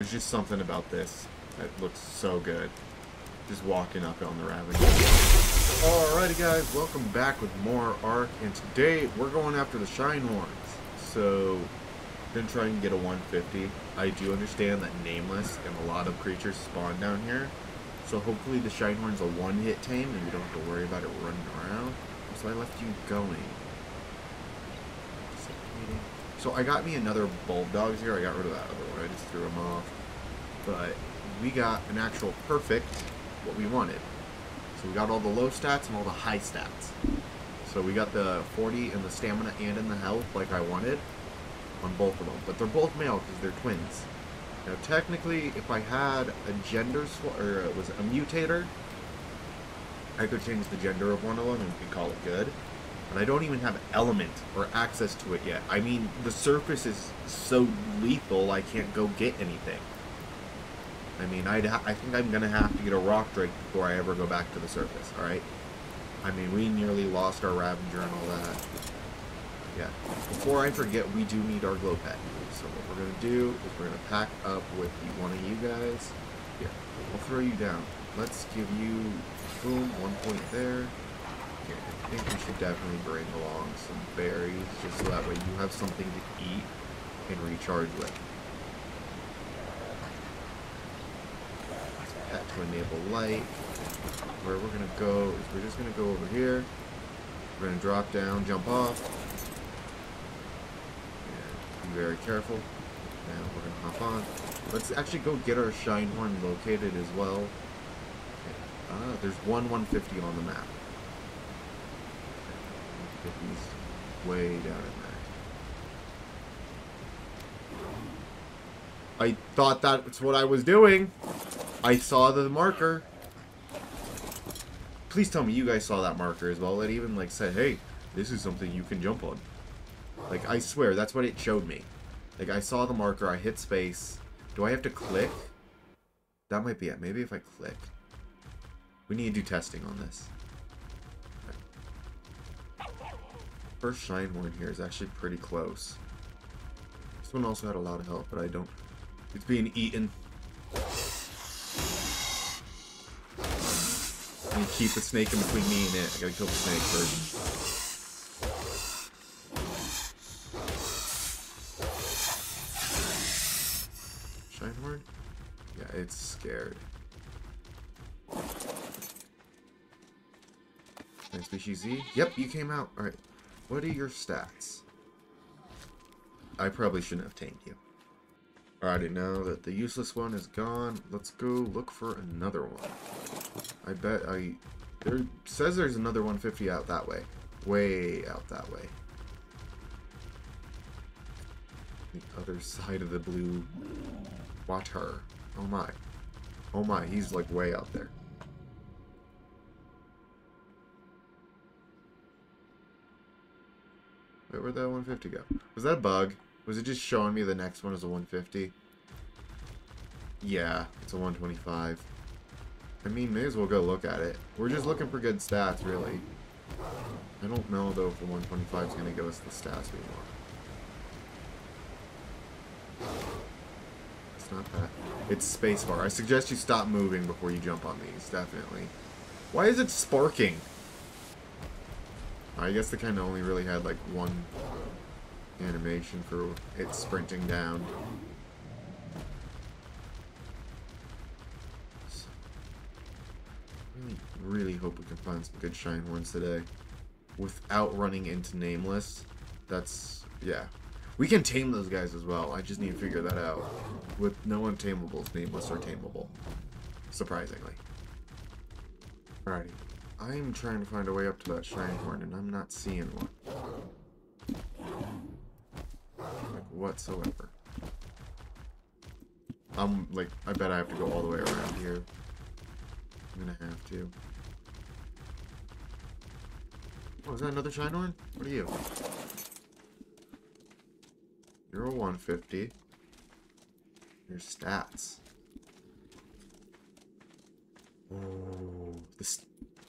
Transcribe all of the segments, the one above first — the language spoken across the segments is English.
There's just something about this that looks so good. Just walking up on the Ravage. Alrighty guys, welcome back with more Ark, and today we're going after the Shinehorns. So, been trying to get a 150. I do understand that Nameless and a lot of creatures spawn down here. So hopefully the Shinehorn's a one-hit tame and we don't have to worry about it running around. So I left you going. So I got me another Bulb Dogs here. I got rid of that other one. I just threw them off. But we got an actual perfect, what we wanted. So we got all the low stats and all the high stats. So we got the 40 in the stamina and in the health like I wanted on both of them. But they're both male because they're twins. Now technically, if I had a gender swap, or it was a mutator, I could change the gender of one of them and we call it good. But I don't even have element or access to it yet. I mean, the surface is so lethal, I can't go get anything. I mean, I'd I think I'm going to have to get a rock drake before I ever go back to the surface, alright? I mean, we nearly lost our Ravager and all that. Yeah. Before I forget, we do need our glow pet. So what we're going to do is we're going to pack up with the one of you guys. Here, I'll throw you down. Let's give you, boom, one point there. I think we should definitely bring along some berries, just so that way you have something to eat and recharge with. Pet to enable light. Where we're to go is we're just to go over here. We're to drop down, jump off. And be very careful. Now we're to hop on. Let's actually go get our Shinehorn located as well. Okay. Ah, there's one 150 on the map. 150's way down in there. I thought that's what I was doing. I saw the marker. Please tell me you guys saw that marker as well. It even like said, hey, this is something you can jump on. Like, I swear, that's what it showed me. Like, I saw the marker, I hit space. Do I have to click? That might be it. Maybe if I click. We need to do testing on this. First Shinehorn here is actually pretty close. This one also had a lot of health, but I don't... It's being eaten. I keep the snake in between me and it. I gotta kill the snake first. Shinehorn? Yeah, it's scared. Nice species Z? Yep, you came out. Alright. What are your stats? I probably shouldn't have tamed you. Alrighty, now that the useless one is gone, let's go look for another one. I bet I... There says there's another 150 out that way. Way out that way. The other side of the blue water. Oh my. Oh my, he's like way out there. Where'd that 150 go? Was that a bug? Was it just showing me the next one is a 150? Yeah, it's a 125. I mean, may as well go look at it. We're just looking for good stats, really. I don't know, though, if the 125 is going to give us the stats we want. It's not that. It's spacebar. I suggest you stop moving before you jump on these, definitely. Why is it sparking? I guess they kind of only really had, like, one animation for it sprinting down. Really, really hope we can find some good Shinehorns today. Without running into Nameless. That's, yeah. We can tame those guys as well. I just need to figure that out. With no untameables, Nameless are tameable. Surprisingly. Alrighty. I'm trying to find a way up to that shine horn, and I'm not seeing one. Like, whatsoever. I'm, like, I bet I have to go all the way around here. I'm gonna have to. Oh, is that another Shinehorn? What are you? You're a 150. Your stats. Oh, this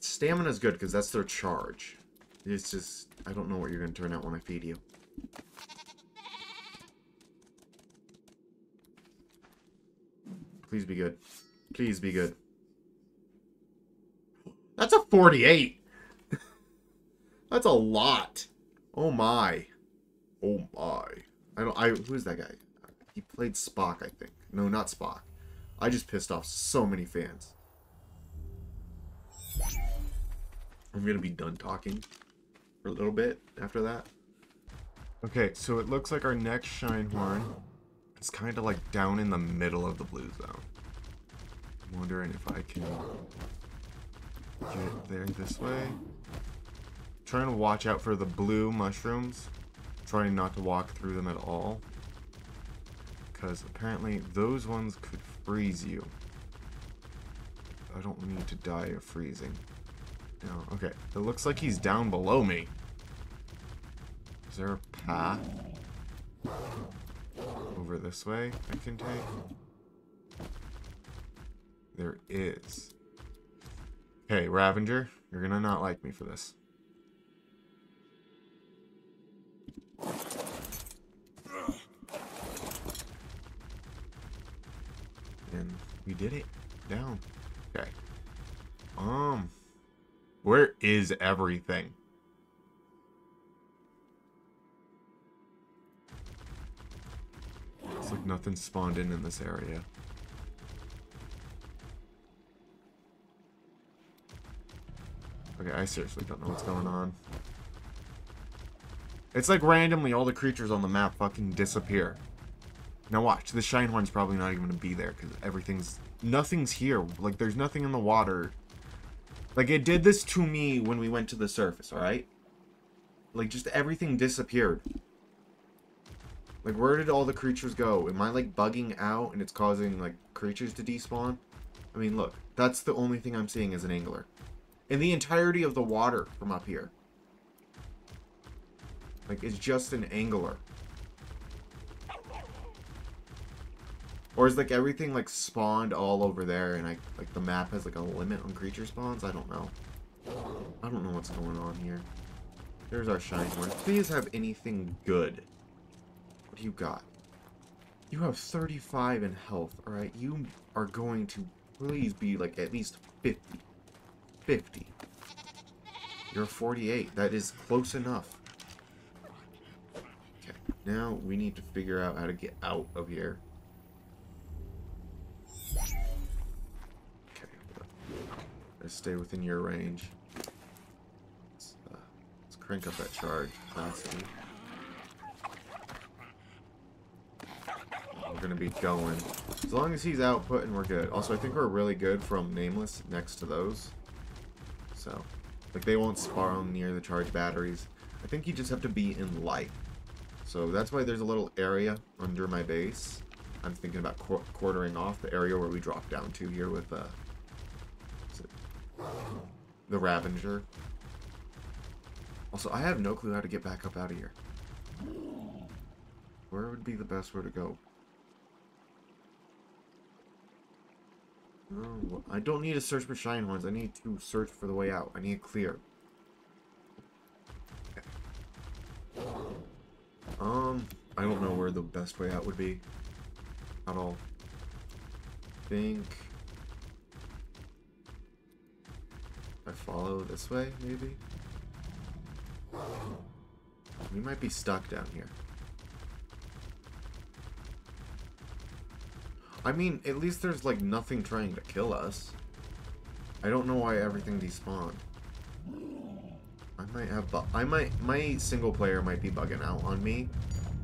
Stamina's good because that's their charge. It's just, I don't know what you're going to turn out when I feed you. Please be good. Please be good. That's a 48. That's a lot. Oh my. Oh my. I don't I who's that guy? He played Spock, I think. No, not Spock. I just pissed off so many fans. I'm gonna be done talking for a little bit after that. Okay, so it looks like our next Shinehorn is kind of like down in the middle of the blue zone. I'm wondering if I can get there this way. Trying to watch out for the blue mushrooms. Trying not to walk through them at all. Because apparently those ones could freeze you. I don't need to die of freezing. Okay. It looks like he's down below me. Is there a path over this way I can take? There is. Hey, Ravenger, you're gonna not like me for this. And we did it. Down. Okay. Um. Where is everything? It's like nothing spawned in in this area. Okay, I seriously don't know what's going on. It's like randomly all the creatures on the map fucking disappear. Now watch, the Shinehorn's probably not even gonna be there because everything's... Nothing's here. Like, there's nothing in the water. Like, it did this to me when we went to the surface, alright? Like, just everything disappeared. Like, where did all the creatures go? Am I, like, bugging out and it's causing, like, creatures to despawn? I mean, look. That's the only thing I'm seeing as an angler. In the entirety of the water from up here. Like, it's just an angler. Or is like everything like spawned all over there and I like the map has like a limit on creature spawns? I don't know. I don't know what's going on here. There's our Shinehorn. Please have anything good. What do you got? You have 35 in health, alright? You are going to please be like at least 50. 50. You're 48. That is close enough. Okay, now we need to figure out how to get out of here. Let's stay within your range. Let's, uh, let's crank up that charge. We're gonna be going. As long as he's outputting, we're good. Also, I think we're really good from Nameless next to those. So, like, they won't spawn near the charge batteries. I think you just have to be in light. So that's why there's a little area under my base. I'm thinking about qu quartering off the area where we drop down to here with uh, the Ravager. Also, I have no clue how to get back up out of here. Where would be the best way to go? Oh, I don't need to search for Shinehorns. I need to search for the way out. I need clear. Okay. Um, I don't know where the best way out would be. At all. think... follow this way, maybe? We might be stuck down here. I mean, at least there's like nothing trying to kill us. I don't know why everything despawned. I might have bu I might my single player might be bugging out on me.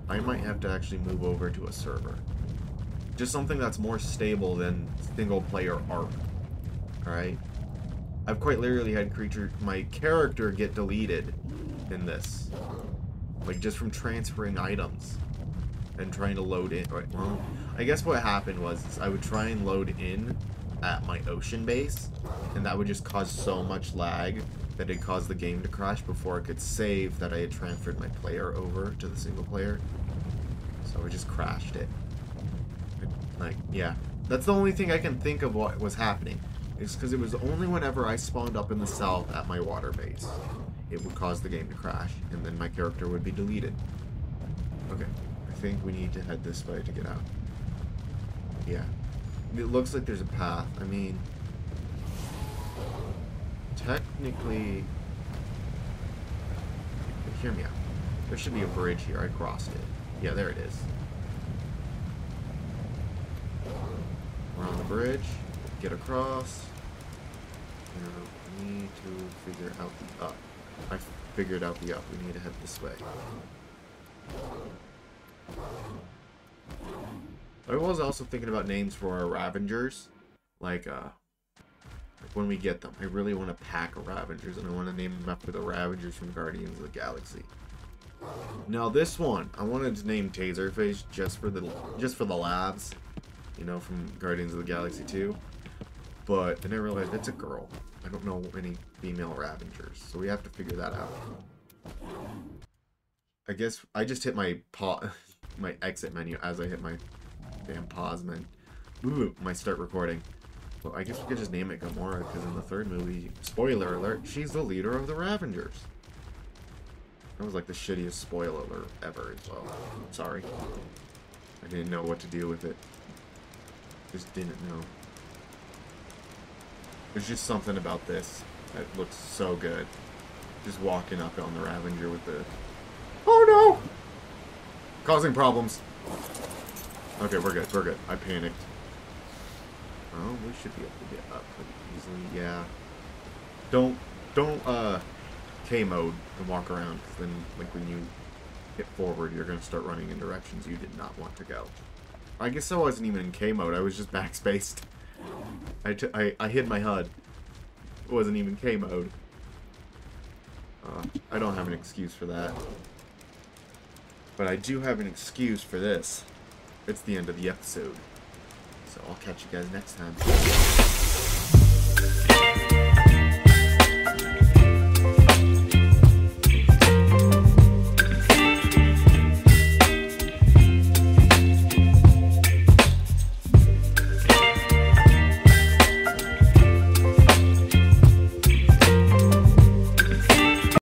I might have to actually move over to a server. Just something that's more stable than single player Ark. Alright? I've quite literally had creature my character get deleted in this. Like just from transferring items and trying to load in. Well, I guess what happened was I would try and load in at my ocean base, and that would just cause so much lag that it caused the game to crash before it could save that I had transferred my player over to the single player. So I just crashed it. Like, yeah. That's the only thing I can think of what was happening. Is because it was only whenever I spawned up in the south at my water base. It would cause the game to crash, and then my character would be deleted. Okay I think we need to head this way to get out. Yeah. it looks like there's a path. I mean, technically, hear me out. There should be a bridge here. I crossed it. Yeah, there it is. We're on the bridge. Get across. We need to figure out the up. I figured out the up. We need to head this way. I was also thinking about names for our Ravengers. Like, uh, like when we get them. I really want to pack a Ravengers, and I want to name them after the Ravengers from Guardians of the Galaxy. Now this one, I wanted to name Taserface just for the just for the labs, you know, from Guardians of the Galaxy 2. But then I realized it's a girl. I don't know any female Ravengers, so we have to figure that out. I guess I just hit my paw, my exit menu as I hit my damn pause menu. Ooh, my start recording. Well, I guess we could just name it Gamora because in the third movie, spoiler alert, she's the leader of the Ravengers. That was like the shittiest spoiler alert ever as well. Sorry. I didn't know what to do with it. Just didn't know. There's just something about this that looks so good. Just walking up on the Ravenger with the... Oh no! Causing problems. Okay, we're good, we're good. I panicked. Oh, we should be able to get up pretty easily, yeah. Don't, don't, uh, K mode and walk around, because then, like, when you hit forward, you're going to start running in directions you did not want to go. I guess I wasn't even in K mode, I was just backspaced. I, I hid my HUD. It wasn't even K mode. Uh, I don't have an excuse for that. But I do have an excuse for this. It's the end of the episode. So I'll catch you guys next time.